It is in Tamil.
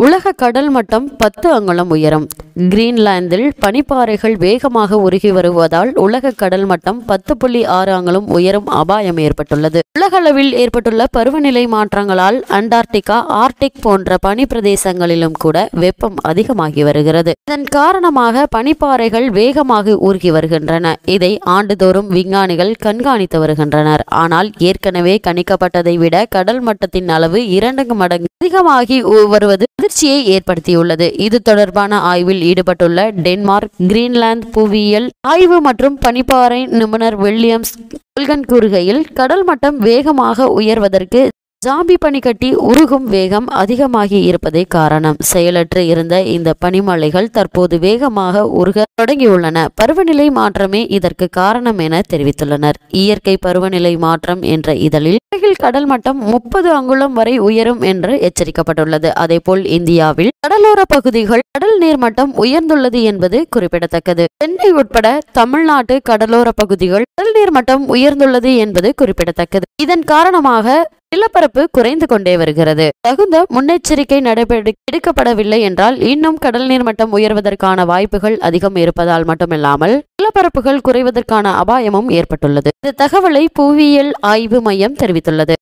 உலக கடல் மட்டம் பத்து அங்குலம் உயரும். கிரீன்லாந்தில் பனிப்பாறைகள் வேகமாக உருகி வருவதால் உலக கடல் மட்டம் பத்து புள்ளி ஆறு அங்குலம் உயரும் அபாயம் ஏற்பட்டுள்ளது. உலகளவில் ஏற்பட்டுள்ள பருவநிலை மாற்றங்களால் அண்டார்டிகா ஆர்டிக் போன்ற பனி பிரதேசங்களிலும் கூட வெப்பம் அதிகமாகி வருகிறது. இதன் காரணமாக பனிப்பாறைகள் வேகமாக உருகி வருகின்றன. இதை ஆண்டுதோறும் விஞ்ஞானிகள் கண்காணித்து வருகின்றனர். ஆனால் ஏற்கனவே கணிக்கப்பட்டதை விட கடல் மட்டத்தின் அளவு இரண்டு மடங்கு அதிகமாகி உ- வருவது அதிர்ச்சியை ஏற்படுத்தியுள்ளது. இது தொடர்பான ஆய்வில் ஈடுபட்டுள்ள டென்மார்க் கிரீன்லாந்து புவியியல் ஆய்வு மற்றும் பனிப்பாறை நிபுணர் வில்லியம்ஸ் கூறுகையில் கடல் மட்டம் வேகமாக உயர்வதற்கு ஜாம்பி பனிக்கட்டி உருகும் வேகம் அதிகமாகி இருப்பதே காரணம். செயலற்று இருந்த இந்த பனிமலைகள் தற்போது வேகமாக உருக தொடங்கியுள்ளன. பருவநிலை மாற்றமே இதற்கு காரணம் என தெரிவித்துள்ளனர். இயற்கை பருவநிலை மாற்றம் என்ற இதழில் உலகில் கடல் மட்டம் முப்பது அங்குலம் வரை உயரும் என்று எச்சரிக்கப்பட்டுள்ளது. அதேபோல் இந்தியாவில் கடலோர பகுதிகள் கடல் நீர் மட்டம் உயர்ந்துள்ளது என்பது குறிப்பிடத்தக்கது. சென்னை உட்பட தமிழ்நாட்டு கடலோர பகுதிகள் கடல் நீர் மட்டம் உயர்ந்துள்ளது என்பது குறிப்பிடத்தக்கது. இதன் காரணமாக நிலப்பரப்பு குறைந்து கொண்டே வருகிறது. தகுந்த முன்னெச்சரிக்கை நடவடிக்கை எடுக்கப்படவில்லை என்றால் இன்னும் கடல் நீர் மட்டம் உயர்வதற்கான வாய்ப்புகள் அதிகம் இருப்பதால் மட்டுமில்லாமல் நிலப்பரப்புகள் குறைவதற்கான அபாயமும் ஏற்பட்டுள்ளது. இந்த தகவலை புவியியல் ஆய்வு மையம் தெரிவித்துள்ளது.